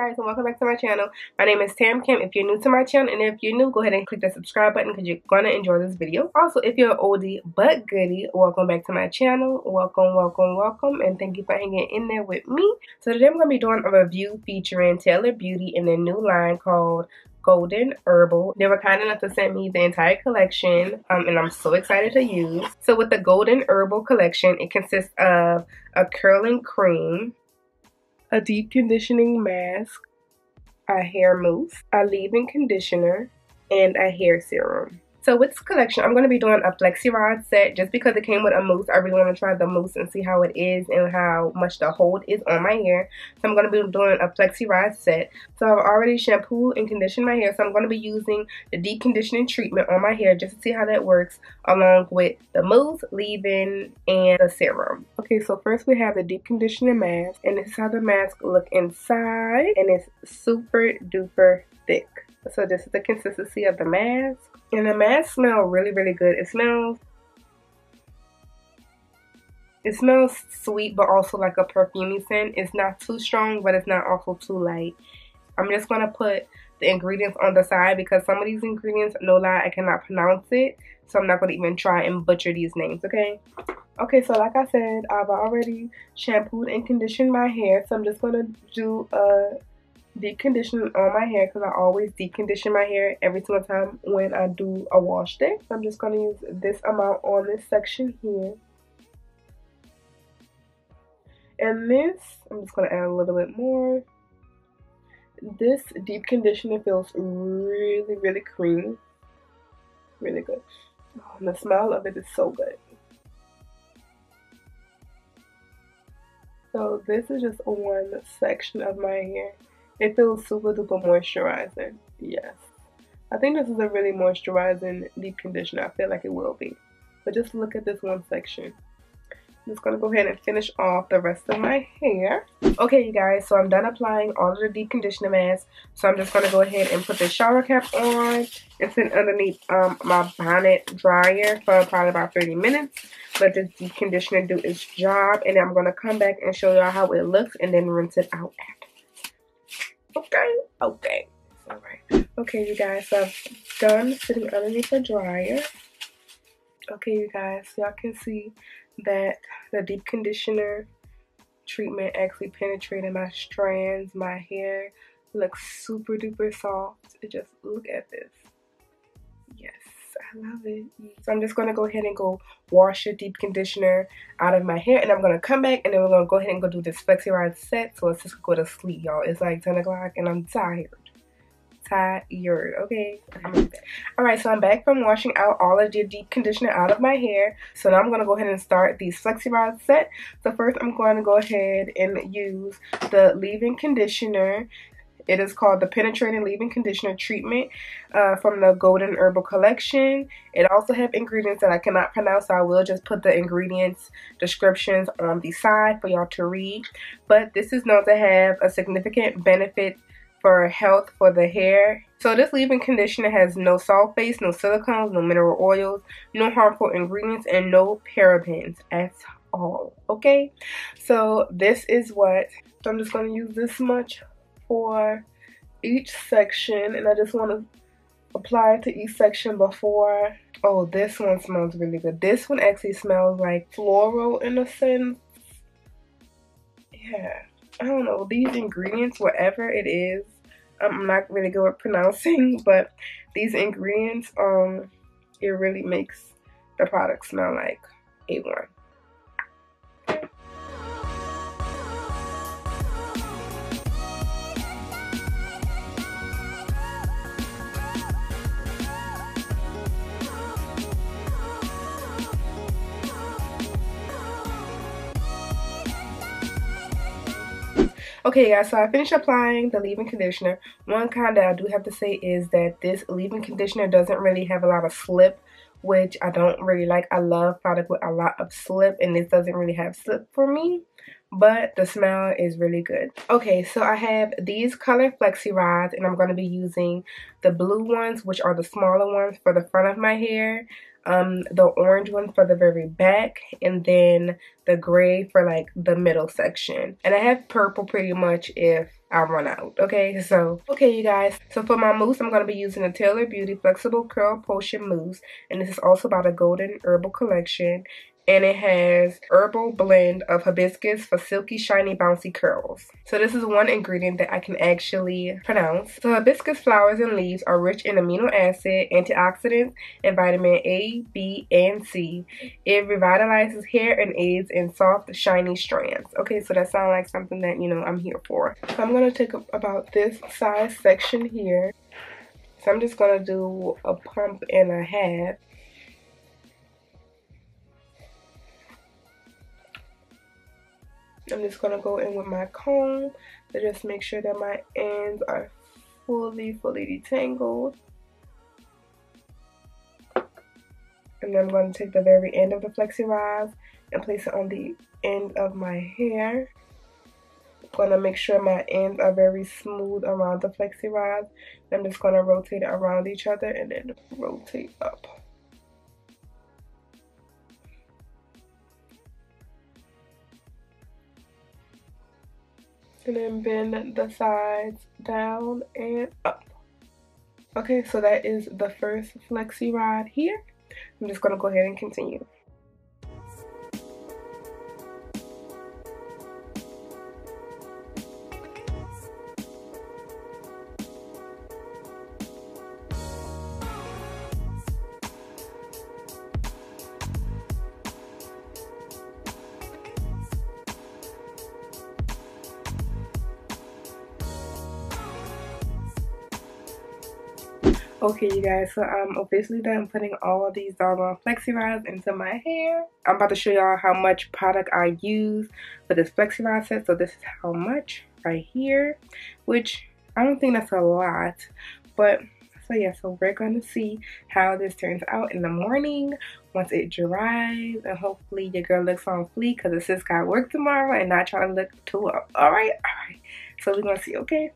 guys and welcome back to my channel. My name is Tam Kam. If you're new to my channel and if you're new, go ahead and click the subscribe button because you're going to enjoy this video. Also, if you're an oldie but goodie, welcome back to my channel. Welcome, welcome, welcome, and thank you for hanging in there with me. So today I'm going to be doing a review featuring Tailored Beauty in their new line called Golden Herbal. They were kind enough to send me the entire collection um, and I'm so excited to use. So with the Golden Herbal collection, it consists of a curling cream, a deep conditioning mask, a hair mousse, a leave-in conditioner, and a hair serum. So with this collection, I'm going to be doing a Flexi Rod set just because it came with a mousse. I really want to try the mousse and see how it is and how much the hold is on my hair. So I'm going to be doing a Flexi Rod set. So I've already shampooed and conditioned my hair. So I'm going to be using the deep conditioning treatment on my hair just to see how that works along with the mousse, leave-in, and the serum. Okay, so first we have the deep conditioning mask. And this is how the mask look inside. And it's super duper thick. So this is the consistency of the mask. And the mask smell really, really good. It smells it smells sweet but also like a perfumey scent. It's not too strong but it's not also too light. I'm just gonna put the ingredients on the side because some of these ingredients, no lie, I cannot pronounce it. So I'm not gonna even try and butcher these names, okay? Okay, so like I said, I've already shampooed and conditioned my hair. So I'm just gonna do a deep condition on my hair because I always deep condition my hair every single time when I do a wash day. So I'm just going to use this amount on this section here. And this, I'm just going to add a little bit more. This deep conditioner feels really, really creamy. Really good. Oh, and the smell of it is so good. So this is just one section of my hair. It feels super duper moisturizing. Yes. I think this is a really moisturizing deep conditioner. I feel like it will be. But just look at this one section. I'm just going to go ahead and finish off the rest of my hair. Okay, you guys, so I'm done applying all of the deep conditioner masks. So I'm just going to go ahead and put the shower cap on and sit underneath um, my bonnet dryer for probably about 30 minutes. Let this deep conditioner do its job. And I'm going to come back and show y'all how it looks and then rinse it out after. Okay, okay. Alright. Okay, you guys, so I've done sitting underneath the dryer. Okay, you guys, y'all can see that the deep conditioner treatment actually penetrated my strands. My hair looks super duper soft. Just look at this. I love it. So I'm just to go ahead and go wash the deep conditioner out of my hair. And I'm to come back and then we're to go ahead and go do this Flexi Rod set. So let's just go to sleep, y'all. It's like 10 o'clock and I'm tired. Tired, okay? Alright, so I'm back from washing out all of the deep conditioner out of my hair. So now I'm to go ahead and start these Flexi Rod set. So first I'm going to go ahead and use the leave-in conditioner it is called the Penetrating Leave-In Conditioner Treatment uh, from the Golden Herbal Collection. It also have ingredients that I cannot pronounce, so I will just put the ingredients descriptions on the side for y'all to read. But this is known to have a significant benefit for health for the hair. So this leave-in conditioner has no sulfates, no silicones, no mineral oils, no harmful ingredients, and no parabens at all. Okay, so this is what, so I'm just going to use this much for each section and I just want to apply it to each section before. Oh, this one smells really good. This one actually smells like floral in a sense. Yeah, I don't know. These ingredients, whatever it is, I'm not really good at pronouncing, but these ingredients, um, it really makes the product smell like A1. Okay guys, so I finished applying the leave-in conditioner. One kind that I do have to say is that this leave-in conditioner doesn't really have a lot of slip, which I don't really like. I love product with a lot of slip and this doesn't really have slip for me. But the smell is really good. Okay, so I have these color flexi rods and I'm going to be using the blue ones, which are the smaller ones for the front of my hair. Um, the orange one for the very back, and then the gray for like the middle section. And I have purple pretty much if I run out. Okay, so okay, you guys. So for my mousse, I'm gonna be using the Tailored Beauty Flexible Curl Potion Mousse, and this is also by the Golden Herbal Collection and it has herbal blend of hibiscus for silky shiny bouncy curls. So this is one ingredient that i can actually pronounce. So hibiscus flowers and leaves are rich in amino acid antioxidants and vitamin a b and c. It revitalizes hair and aids in soft shiny strands. Okay so that sounds like something that you know i'm here for. So i'm going to take about this size section here. So i'm just going to do a pump and a half I'm just going to go in with my comb to just make sure that my ends are fully, fully detangled. And then I'm going to take the very end of the flexi rods and place it on the end of my hair. I'm going to make sure my ends are very smooth around the flexi rods. I'm just going to rotate it around each other and then rotate up. And then bend the sides down and up. Okay, so that is the first flexi rod here. I'm just to go ahead and continue. Okay, you guys, so um, I'm officially done putting all of these doggone flexi rods into my hair. I'm about to show y'all how much product I use for this flexi rod set. So this is how much right here, which I don't think that's a lot, but so yeah, so we're going to see how this turns out in the morning once it dries and hopefully your girl looks on fleek because the sis got work tomorrow and not trying to look too up. All right, all right. So we're going to see, okay?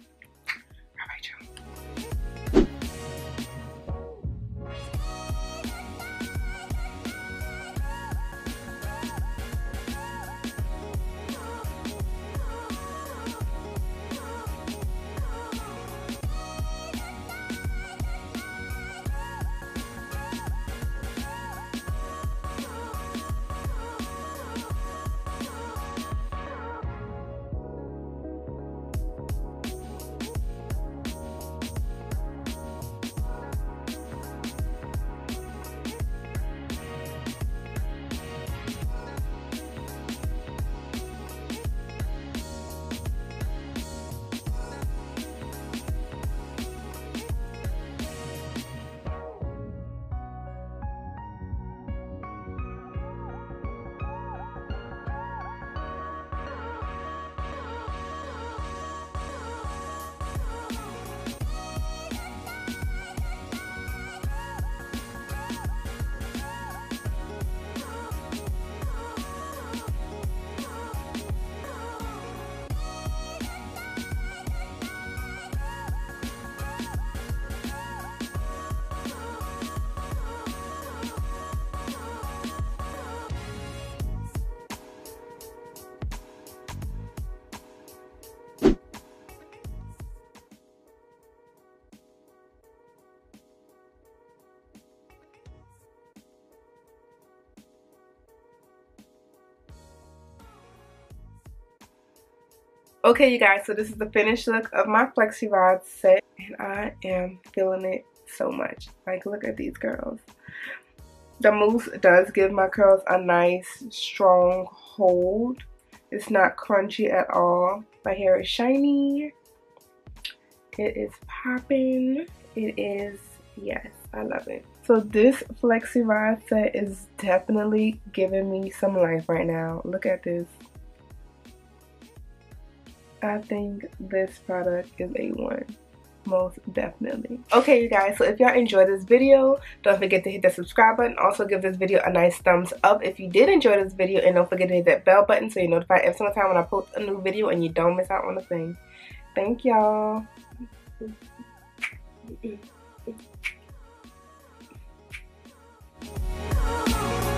Okay, you guys, so this is the finished look of my Flexi Rod set, and I am feeling it so much. Like, look at these girls. The mousse does give my curls a nice, strong hold. It's not crunchy at all. My hair is shiny. It is popping. It is, yes, I love it. So this Flexi Rod set is definitely giving me some life right now. Look at this. I think this product is A1 most definitely. Okay you guys so if y'all enjoyed this video don't forget to hit the subscribe button. Also give this video a nice thumbs up if you did enjoy this video and don't forget to hit that bell button so you're notified every single time when i post a new video and you don't miss out on a thing. Thank y'all. Bye.